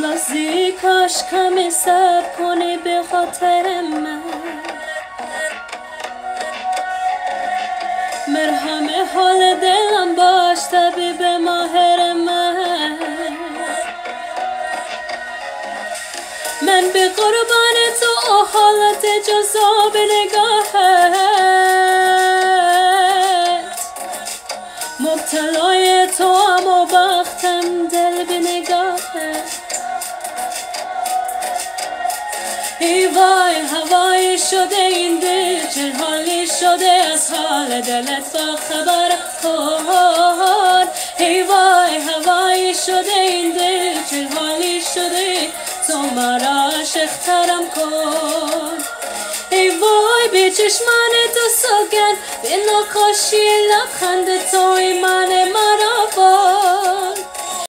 لازی کاش کمی سب کنی به خاطر من. مرهم حال دلم باش طبیب ماهر من. من به قربان تو حالت جذاب نگاهت. مبتلای تو ای وای هوایی شده این دل چه شده از حال دلت با خبر؟ کن ای وای هوایی شده این دل چه حالی شده؟ تو مرا عاشقترم کن. ای وای به چشمان تو سوگن به نقاشی لبخند توی من مرا باش